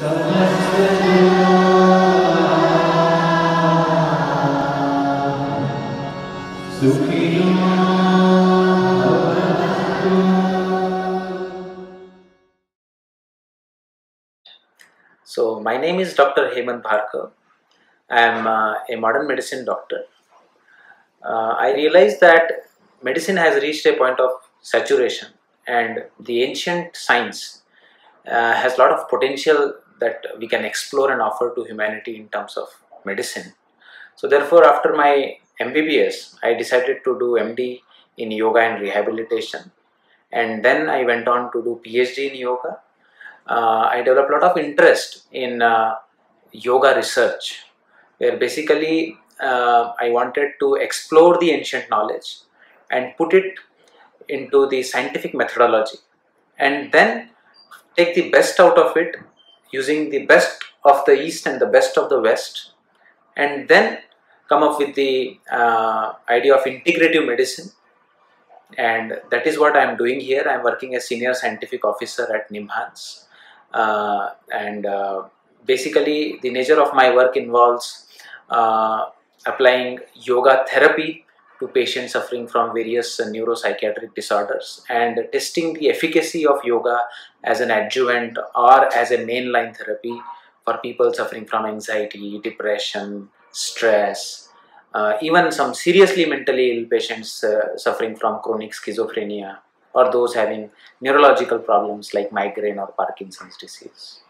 So, my name is Dr. Hemant Bhargav. I am uh, a modern medicine doctor. Uh, I realized that medicine has reached a point of saturation and the ancient science uh, has a lot of potential that we can explore and offer to humanity in terms of medicine. So therefore after my MBBS I decided to do MD in yoga and rehabilitation and then I went on to do PhD in yoga. Uh, I developed a lot of interest in uh, yoga research where basically uh, I wanted to explore the ancient knowledge and put it into the scientific methodology and then take the best out of it using the best of the east and the best of the west and then come up with the uh, idea of integrative medicine and that is what I am doing here. I am working as senior scientific officer at NIMHANS uh, and uh, basically the nature of my work involves uh, applying yoga therapy to patients suffering from various neuropsychiatric disorders and testing the efficacy of yoga as an adjuvant or as a mainline therapy for people suffering from anxiety, depression, stress, uh, even some seriously mentally ill patients uh, suffering from chronic schizophrenia or those having neurological problems like migraine or Parkinson's disease.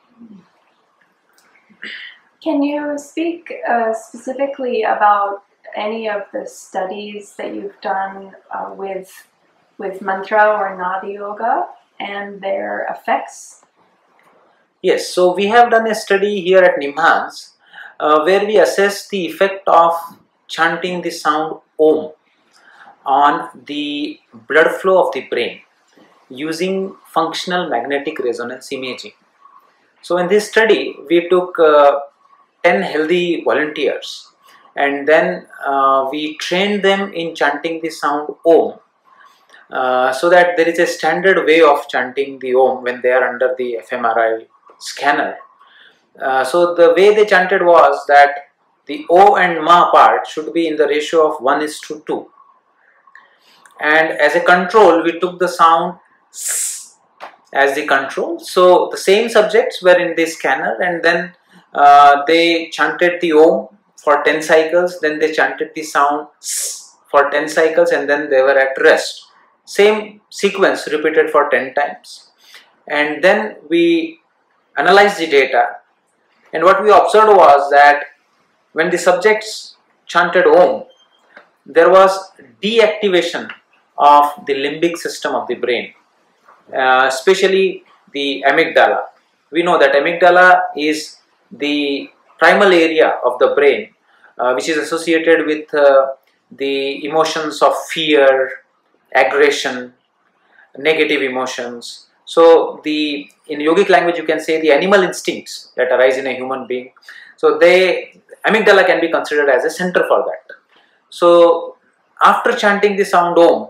Can you speak uh, specifically about any of the studies that you've done uh, with with mantra or nada yoga and their effects? Yes, so we have done a study here at Nimhans uh, where we assess the effect of chanting the sound Om on the blood flow of the brain using functional magnetic resonance imaging. So in this study, we took uh, 10 healthy volunteers and then uh, we trained them in chanting the sound Om uh, so that there is a standard way of chanting the Om when they are under the fMRI scanner. Uh, so the way they chanted was that the O and Ma part should be in the ratio of 1 is to 2 and as a control we took the sound S as the control. So the same subjects were in the scanner and then uh, they chanted the Om for 10 cycles, then they chanted the sound for 10 cycles and then they were at rest. Same sequence repeated for 10 times. And then we analyzed the data and what we observed was that when the subjects chanted Om, there was deactivation of the limbic system of the brain, uh, especially the amygdala. We know that amygdala is the primal area of the brain uh, which is associated with uh, the emotions of fear, aggression, negative emotions. So the in yogic language you can say the animal instincts that arise in a human being. So they amygdala can be considered as a center for that. So after chanting the sound Om,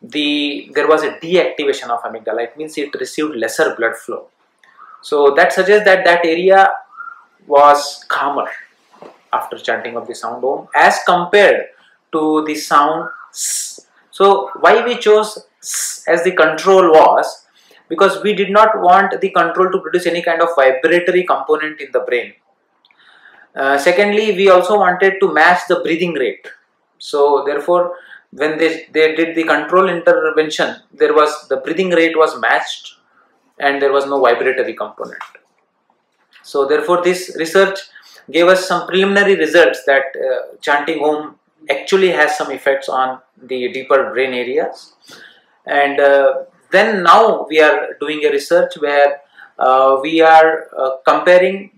the there was a deactivation of amygdala. It means it received lesser blood flow. So that suggests that that area was calmer after chanting of the sound Om as compared to the sound S. So why we chose S as the control was because we did not want the control to produce any kind of vibratory component in the brain. Uh, secondly, we also wanted to match the breathing rate. So therefore, when they, they did the control intervention, there was the breathing rate was matched and there was no vibratory component. So therefore this research gave us some preliminary results that uh, chanting Om actually has some effects on the deeper brain areas. And uh, then now we are doing a research where uh, we are uh, comparing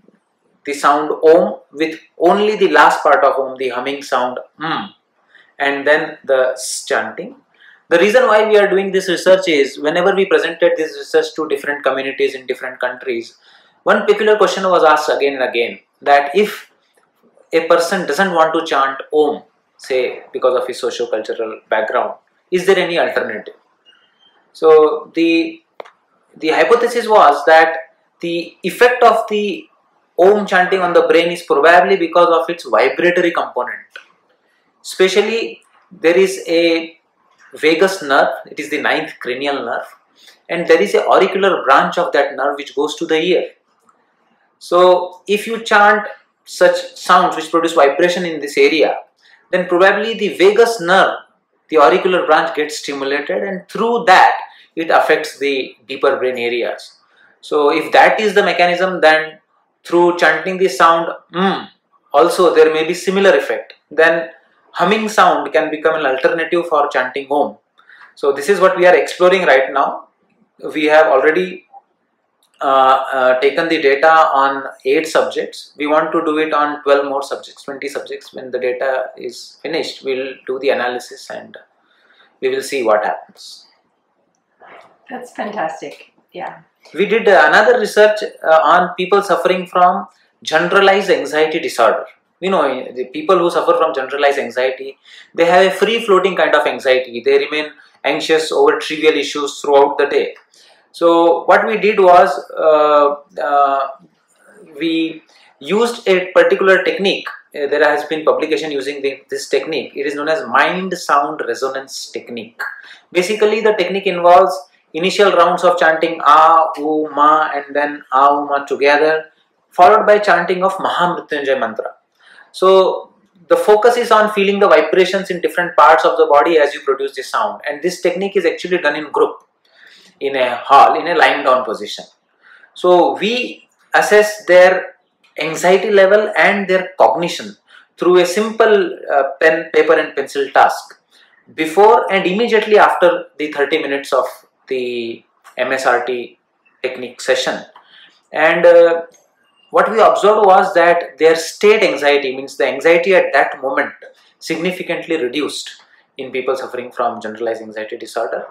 the sound Om with only the last part of Om, the humming sound mm, and then the chanting. The reason why we are doing this research is whenever we presented this research to different communities in different countries, one peculiar question was asked again and again that if a person doesn't want to chant Om, say because of his socio-cultural background, is there any alternative? So the the hypothesis was that the effect of the Om chanting on the brain is probably because of its vibratory component. Especially, there is a vagus nerve, it is the ninth cranial nerve, and there is a auricular branch of that nerve which goes to the ear. So, if you chant such sounds which produce vibration in this area, then probably the vagus nerve, the auricular branch gets stimulated, and through that it affects the deeper brain areas. So, if that is the mechanism, then through chanting the sound mm, also there may be similar effect. Then humming sound can become an alternative for chanting om. So, this is what we are exploring right now. We have already taken the data on 8 subjects. We want to do it on 12 more subjects, 20 subjects. When the data is finished, we'll do the analysis and we will see what happens. That's fantastic. Yeah. We did uh, another research uh, on people suffering from generalized anxiety disorder. You know, the people who suffer from generalized anxiety, they have a free floating kind of anxiety. They remain anxious over trivial issues throughout the day so what we did was uh, uh, we used a particular technique. Uh, there has been publication using the, this technique. It is known as mind sound resonance technique. Basically, the technique involves initial rounds of chanting A, U, Ma, and then A, U, Ma together, followed by chanting of Mahamrityunjay mantra. So the focus is on feeling the vibrations in different parts of the body as you produce the sound, and this technique is actually done in group in a hall in a lying down position. So we assess their anxiety level and their cognition through a simple uh, pen, paper and pencil task before and immediately after the 30 minutes of the MSRT technique session. And uh, what we observed was that their state anxiety means the anxiety at that moment significantly reduced in people suffering from generalized anxiety disorder.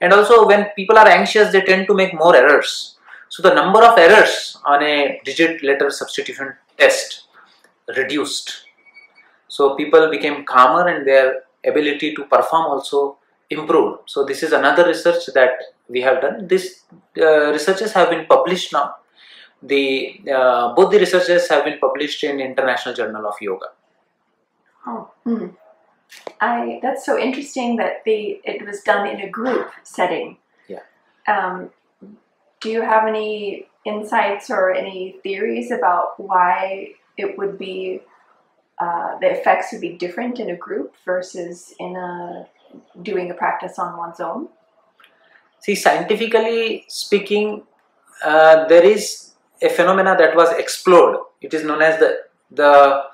And also when people are anxious, they tend to make more errors. So the number of errors on a digit letter substitution test reduced. So people became calmer and their ability to perform also improved. So this is another research that we have done. These uh, researches have been published now. The uh, both the researches have been published in International Journal of Yoga. Oh. Mm. I that's so interesting that the it was done in a group setting. Yeah. Um, do you have any insights or any theories about why it would be uh, the effects would be different in a group versus in a doing a practice on one's own? See, scientifically speaking, uh, there is a phenomena that was explored. It is known as the the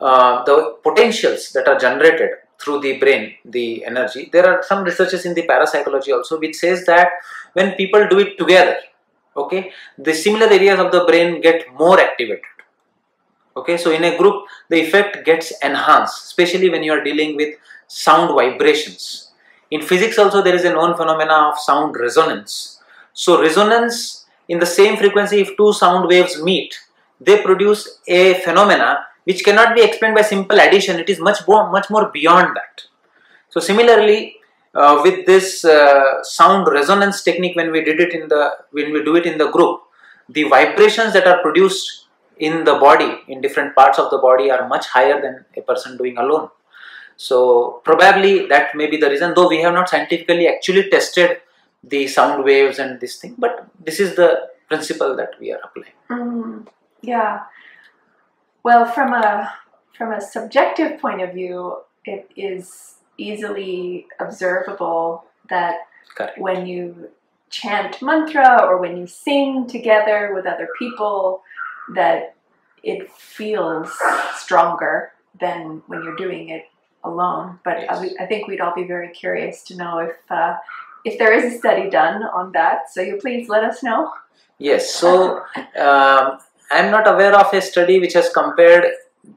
uh, the potentials that are generated through the brain, the energy. There are some researches in the parapsychology also which says that when people do it together, okay, the similar areas of the brain get more activated. Okay, so in a group, the effect gets enhanced, especially when you are dealing with sound vibrations. In physics also there is a known phenomena of sound resonance. So resonance in the same frequency if two sound waves meet, they produce a phenomena which cannot be explained by simple addition. It is much more, much more beyond that. So similarly, uh, with this uh, sound resonance technique, when we did it in the when we do it in the group, the vibrations that are produced in the body in different parts of the body are much higher than a person doing alone. So probably that may be the reason, though we have not scientifically actually tested the sound waves and this thing, but this is the principle that we are applying. Mm, yeah. Well, from a from a subjective point of view, it is easily observable that Correct. when you chant mantra or when you sing together with other people, that it feels stronger than when you're doing it alone. But Yes. I, I think we'd all be very curious to know if uh, if there is a study done on that. So you please let us know. Yes, so um, I'm not aware of a study which has compared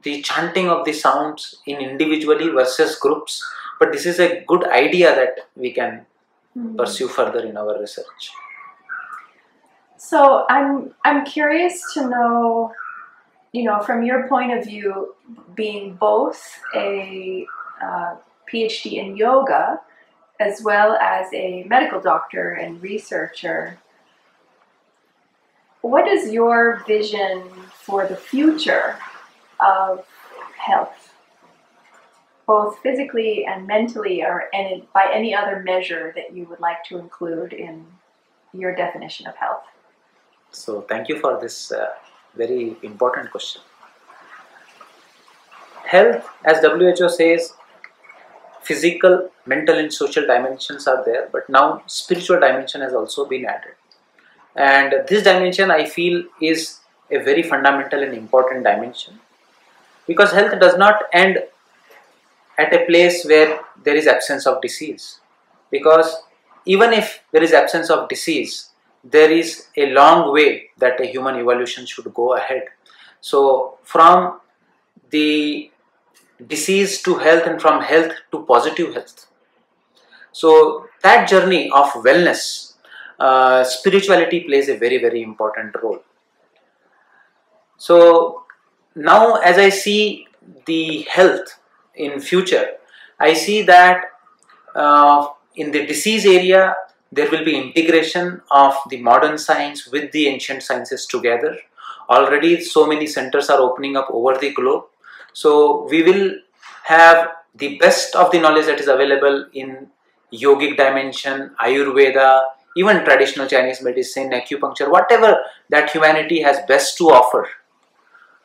the chanting of the sounds in individually versus groups, but this is a good idea that we can pursue further in our research. So I'm I'm curious to know, you know, from your point of view, being both a uh, PhD in yoga as well as a medical doctor and researcher, what is your vision for the future of health, both physically and mentally, or any, by any other measure that you would like to include in your definition of health? So, thank you for this uh, very important question. Health, as WHO says, physical, mental, and social dimensions are there, but now spiritual dimension has also been added. And this dimension, I feel, is a very fundamental and important dimension. Because health does not end at a place where there is absence of disease. Because even if there is absence of disease there is a long way that a human evolution should go ahead. So from the disease to health and from health to positive health. So that journey of wellness uh, spirituality plays a very very important role. So now as i see the health in future i see that uh, in the disease area there will be integration of the modern science with the ancient sciences together. Already so many centers are opening up over the globe. So we will have the best of the knowledge that is available in yogic dimension ayurveda even traditional chinese medicine acupuncture whatever that humanity has best to offer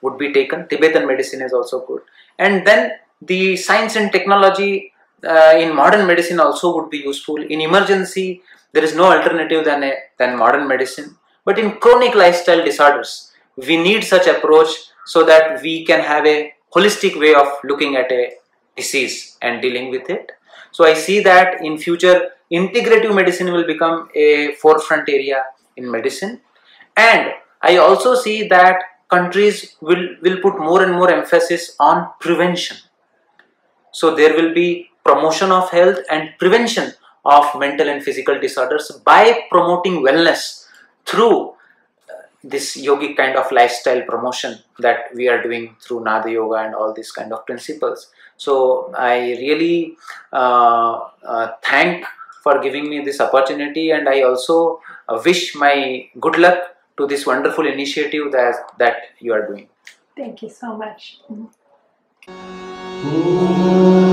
would be taken. Tibetan medicine is also good. And then the science and technology uh, in modern medicine also would be useful. In emergency, there is no alternative than, a, than modern medicine. But in chronic lifestyle disorders, we need such approach so that we can have a holistic way of looking at a disease and dealing with it. So I see that in future, integrative medicine will become a forefront area in medicine. And I also see that countries will, will put more and more emphasis on prevention. So there will be promotion of health and prevention of mental and physical disorders by promoting wellness through uh, this yogic kind of lifestyle promotion that we are doing through Nada Yoga and all these kind of principles. So I really uh, uh, thank for giving me this opportunity and I also uh, wish my good luck to this wonderful initiative that, that you are doing. Thank you so much. Shine.